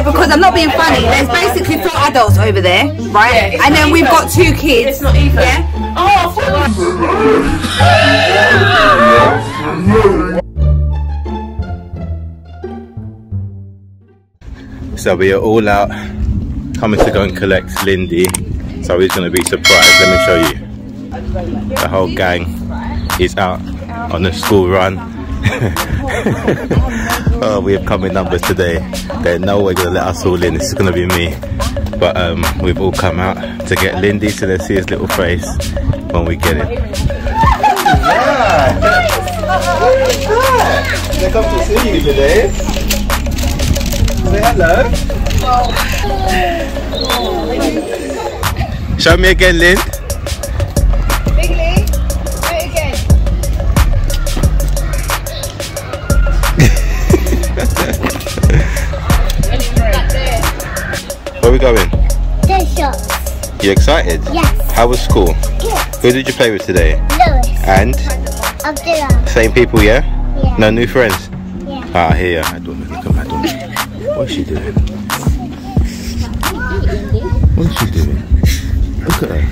No, because I'm not being funny. There's basically four adults over there, right? and then we've got two kids. It's not even. Yeah. Oh, So we are all out coming to go and collect Lindy. So he's going to be surprised. Let me show you. The whole gang is out on the school run. Oh, we have come in numbers today. They're no way going to let us all in. This is to be me. But um, we've all come out to get Lindy so they see his little face when we get it. They come to see you today. Say hello. Show me again, Lynn. Going? The shops. You excited? Yes. How was school? Good. Who did you play with today? Lewis. And Abdullah. same people, yeah? Yeah. No new friends? Yeah. Ah, here. I don't know. Look at Madonna. What's she doing? What's she doing? Look at her.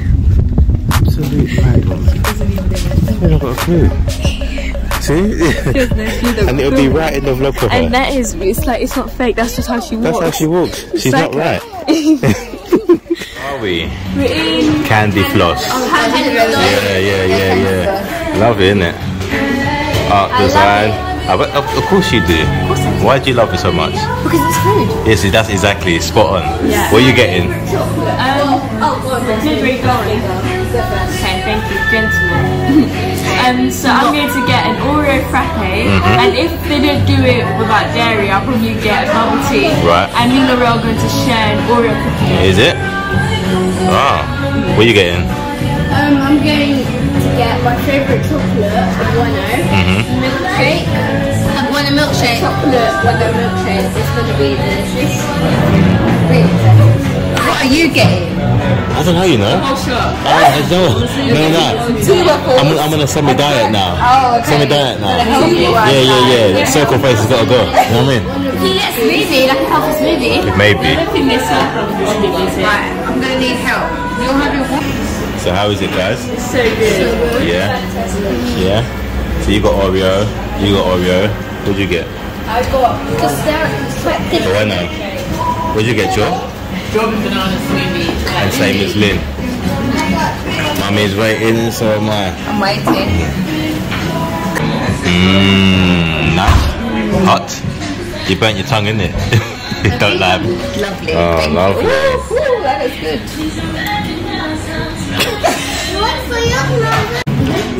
Absolute Madonna. I haven't got a clue. See? and it'll be right in the vlog for her. And that is, it's like, it's not fake, that's just how she walks. That's how she walks. She's like- not right. Are we? We're in. Candy floss. Yeah, yeah, yeah, yeah. Love it, innit? Art design. I bet- of, of course you do. Why do you love it so much? Because it's food. Yes, that's exactly spot on. Yeah. What are you getting? Um, blueberry golden. Okay, thank you, gentlemen. um, so I'm going to get an Oreo frappe, Mm-hmm. and if they don't do it without dairy, I'll probably get a bubble tea. Right. And me and Lorielle are going to share an Oreo cookie. Is it? Ah. What are you getting? Um, I'm going to get my favourite chocolate, a Bueno, Mm-hmm. milkshake. I want a milkshake. Chocolate Bueno milkshake. It's going to be delicious. Really delicious. What are you getting? I don't know, you know. Oh, sure. Oh, I no, no, no. I'm, I'm on a semi-diet now. Oh, okay. Semi-diet now. healthy one. Yeah, yeah, yeah. The circle face has got to go. You know what I mean? He gets smoothie, like a healthy smoothie. Maybe. I think there's some smoothies here. Right, I'm gonna need help. You'll have your water. So how is it, guys? It's so good. Yeah. Yeah. So you got Oreo. You got Oreo. What'd you get? I got the Oh, I know. What'd you get, Joe? Strawberry banana smoothie. And same as Lynn. Mummy's waiting, so am I. I'm waiting. Mmm, nice. Hot. You burnt your tongue, innit? Don't lie. Oh, lovely. Oh, Thank lovely. You. Ooh, ooh, that is good.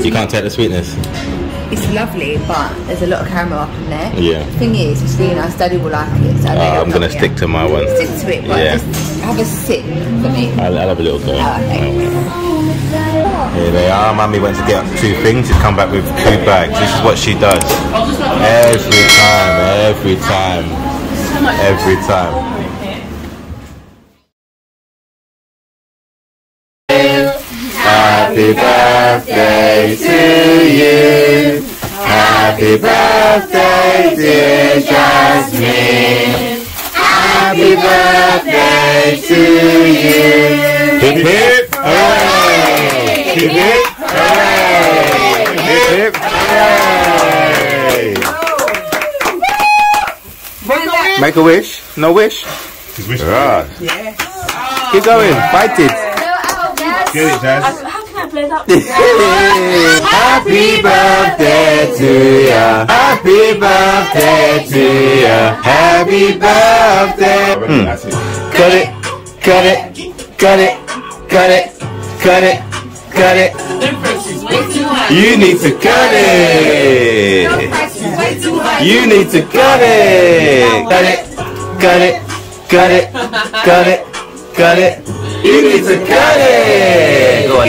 You can't take the sweetness. It's lovely, but there's a lot of caramel up in there. Yeah. The thing is, it's really nice. Daddy will like it. So uh, I'm gonna stick to my one. Stick to it, but Yeah. just have a sip for me. I'll, I'll have a little go. Oh, okay. Here they are. Mummy went to get two things. She's come back with two bags. This is what she does. Every time, every time, every time. Happy birthday to you. Happy birthday, dear Jasmine. Happy birthday to you. Hip hip hooray! Hip hip hooray! Hip hip hooray! Make a wish? No wish? Right. Keep going. Fight it. Oh, Get it, Jazz. Play? Happy birthday to ya. Happy birthday to ya. Happy birthday. Cut it, cut it, cut it, cut it, cut it, cut it. You need to cut it. You need to cut it. Cut it, cut it, cut it, cut it, cut it. You need to cut it. Go on,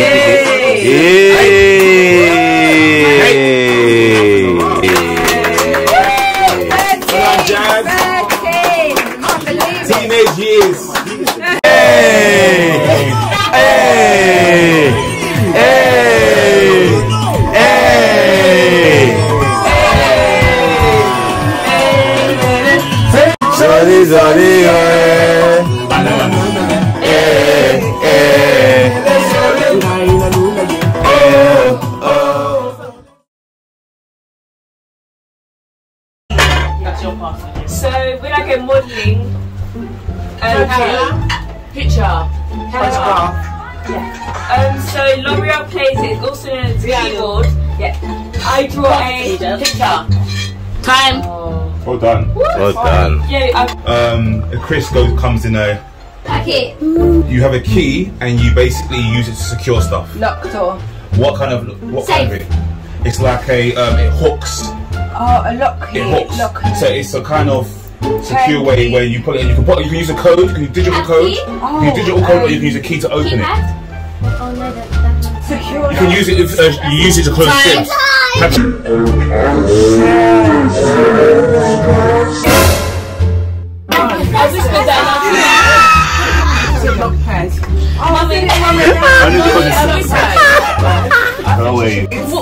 Time. Well done. Well done. yeah. Um, Chris goes comes in a. Okay. You have a key and you basically use it to secure stuff. Lock door. What kind of what kind of it? It's like a um, it hooks. Oh, a lock It key. hooks. Lock So it's a kind of secure way where you put it. You can put. You can use a code. You can use digital A code. key? You can use digital code, or you can use a key to open it. Oh no, that, that secure. You can use it. If, uh, you use it to close things. I just did that. lock pad. Oh wait. It's uh,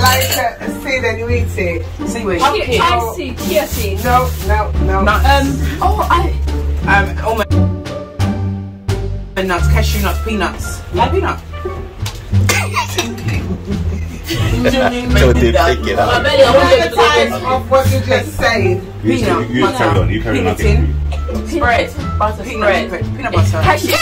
like a seed and you eat it. Seaweed. Kia, I see, Kia seed. No, no, no. Nuts. Um, oh, I. Um, almond nuts, cashew nuts, peanuts. Like peanut. So they pick it My up. belly, I want to of what you just said. You, Peanut. you, you carry on. You carry on. Peanut Spread. Butter Peanut, spread. peanut butter. Cashew.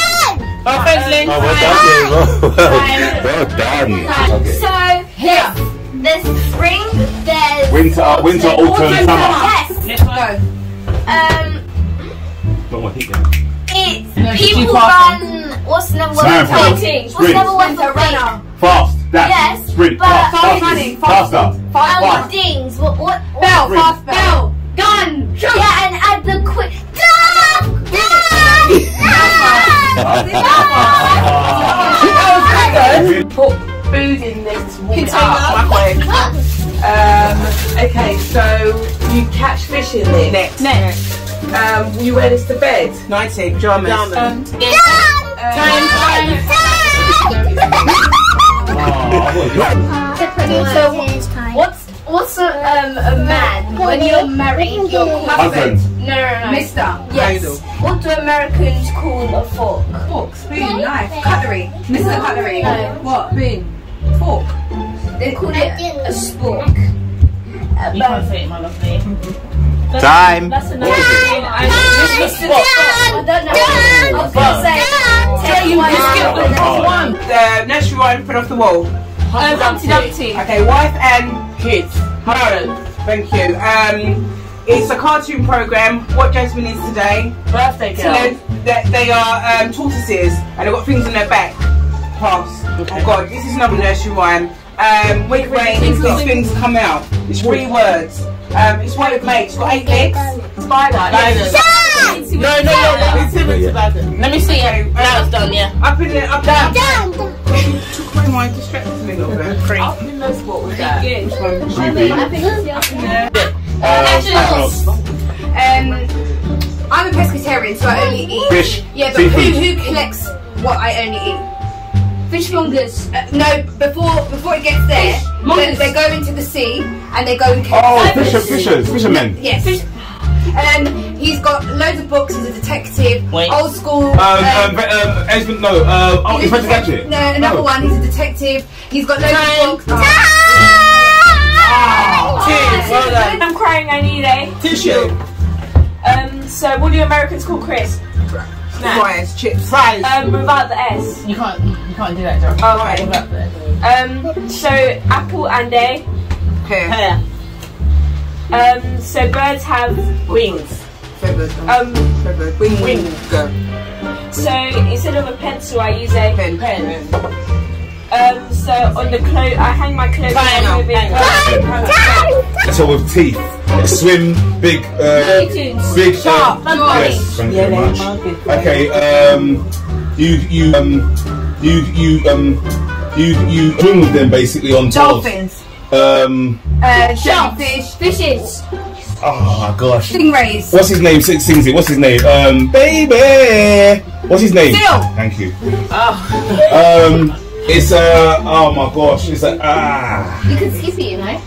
My friends link. Oh, well done, Dave. Well, well done. Okay. So, here. There's spring, there's... Winter, winter, autumn, summer. Yes. Next one. Um, Don't want to hit it's No, people run... What's the number one for for. What's the number one for runner? Fast. Dash. Yes, Sprint. but- Fast. Fast Faster. running, Faster. And Fast. what dings? What, what, what? Bell, Sprint. fast bell. Gun! Yeah, and add the quick... Gun! Put food in this. warm it Container. up. Microwave. Um, okay, so you catch fish in this. Next. Next. Um, you wear this to bed. Nighty. Pajamas. Um, Time, time, What's what's a um a man when you're married? You're Husband. No, no, no. Mister. Yes. What do Americans call a fork? Fork, spoon, knife, cutlery. Mr. Cutlery. No. What? Spoon. Fork. They call it a spork. You can't say it, my lovely. Time. That's another thing. I Mr. I don't know. I was gonna say. Tell you You skipped the first one. The nursery rhyme put off the wall. Um, Humpty Dumpty. Okay, wife and Kids. parents. Thank you. Um, it's a cartoon program. What Jasmine is today. Birthday girl. they, they, they are um, tortoises and they've got things on their back. Pass. Oh God, this is another nursery rhyme. Um, when it rains, these things come out. It's three words. Um, it's what it makes. It's got eight legs. Spider. No, no, no, no. It's him, it's spider. Let me see it. Now it's done, yeah. Up in it, up down. Done. Took away my distracted me a little bit. Up in those what was that? Good. Um, I'm a pescatarian, so I only eat Fish. Yeah, but who, Seafood. who collects what I only eat? Fish fingers. Uh, no, before before it gets there, they, they go into the sea and they go and catch Oh, fisher, fishers, fishermen. Yes. Um, he's got loads of books. He's a detective. Wait. Old school. Um, um, but, um, Esmond, no, uh, oh, he's a Inspector detec- Gadget. No, another No. one. He's a detective. He's got loads Time. of books. Oh. Two. Well done. I'm crying, I need a. Tissue. Um, so what do Americans call crisp? Fries, chips. Fries. Um, without the S. You can't, you can't do that, John. Okay. Um, so apple and a. Hair. Hair. Um, so birds have Wings. Um. Wing. Wing. So instead of a pencil, I use a Pen. Pen. Um, so on the clothes, I hang my clothes Time. on moving. So with teeth, swim, big, uh, big, Sharp. um, That's yes, thank you very much. Okay, um, you, you, um, you, you, um, you, you swim with them basically on toes. Dolphins. Um, Uh, jellyfish. Fishes. oh my gosh. Stingrays. What's his name? Sing- Sings it. What's his name? Um, baby. What's his name? Seal. Thank you. Oh. Um, it's uh, oh my gosh, it's a ah, You could skip it, you know.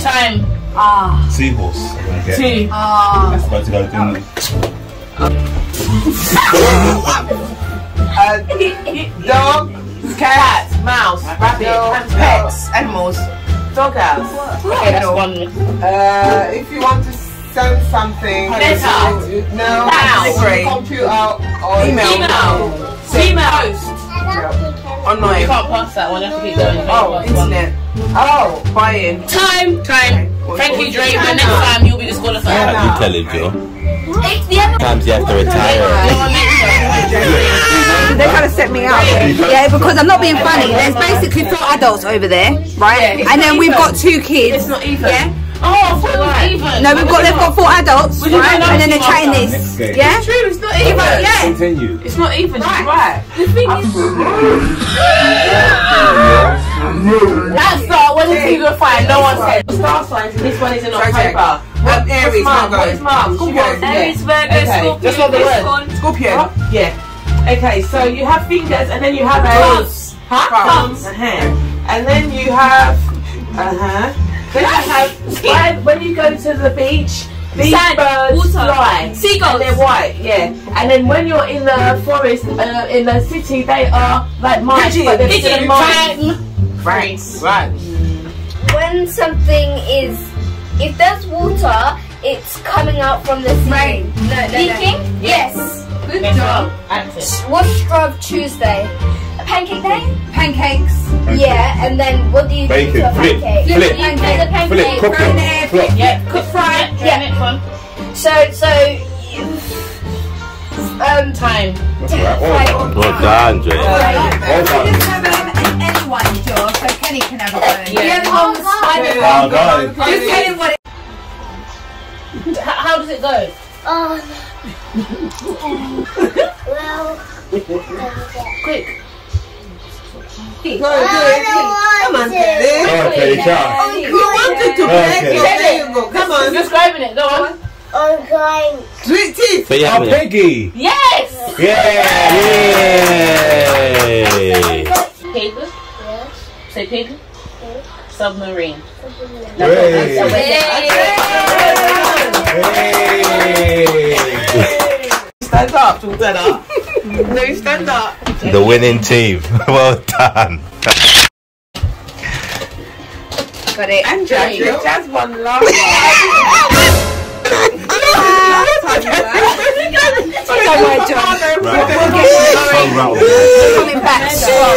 Time. Ah. seahorse. I'm. Two. Ah. About to go do uh, dog, cat, Cat, mouse, rabbit, no, pets, animals. Doghouse. Okay, that's one. Uh, if you want to send something, Letter. you- no, Wow. Computer or email. Email. Send Email. post. You can't pass that one. You have to keep going. Oh, internet. Oh, buying. Time. Time. Thank you, Drake. The next time you'll be disqualified. Have you tell it, Joe? It's the other Sometimes you have to retire. They're trying to set me up. Yeah, because I'm not being funny. There's basically four adults over there, right? And then we've got two kids. It's not even. Yeah. Oh, I thought even. No, we've got they've got four adults, right? And then they're chatting this. game. Yeah. True, it's not even. Yeah. Continue. It's not even. Right. right. The thing is, that star when it's even fine. No one said star signs. This one is in Project. October. Um, Aries, Mark? Virgo. What is Mark? Scorpio. Aries, Virgo, Okay, Scorpio, that's not the word. Capricorn. Scorpio. Yeah. Okay, so you have fingers and then you have a Thumbs. Huh? Thumbs. Uh-huh. And then you have uh huh. Then you have when, when you go to the beach, these Sand, birds water, fly. seagulls. And they're white, yeah. And then when you're in the forest, uh, in the city, they are like mice, Pigeon. but they're Pigeon. still mice. Right. Right. when something is if there's water, it's coming out from the sea. Rain. No, no, no. Leaking? Yes. Good Next job. one. Active. What's Shrove Tuesday? A pancake day? Pancakes. Yeah, and then what do you Bacon, do to a flip, pancake? flip, You flip the pancake. Flip, cook Throw in the it. air. Flip. Yeah. Cook fry. Yeah. Next one. So so um Time. That's right. Well done. Well done, Dray. Well Just done. have anyone, Joe, so Kenny can have a go. Yeah. Oh, God. Well done. Just tell him what it H- How does it go? Oh, well, Quick. Go do it. Come on, Teddy. Okay, Charles. You wanted to Okay. play. There you go. Come on. Oh, describing it. Go on. I'm going. Sweet teeth. So you have Peggy. Yes. Yeah. Yay. Paper. Say paper. Submarine. Hey. Stand up. Stand up. No, stand up. The winning team. Well done. got it. And Jazz. Jazz won last one. Right, John. Coming back strong.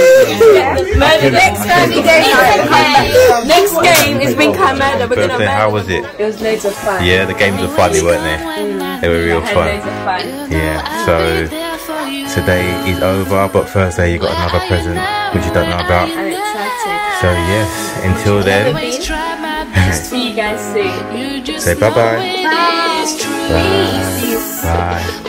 Next Thursday night. Next game is Wing Kai Murder. We're gonna Birthday, how was it? It was loads of fun. Yeah, the games were funny, weren't they? Mm. They were real Had fun. loads of fun. Yeah, so today is over, but Thursday you got another present which you don't know about. I'm excited. So yes, until then, See you guys soon. say bye bye. Bye. Bye.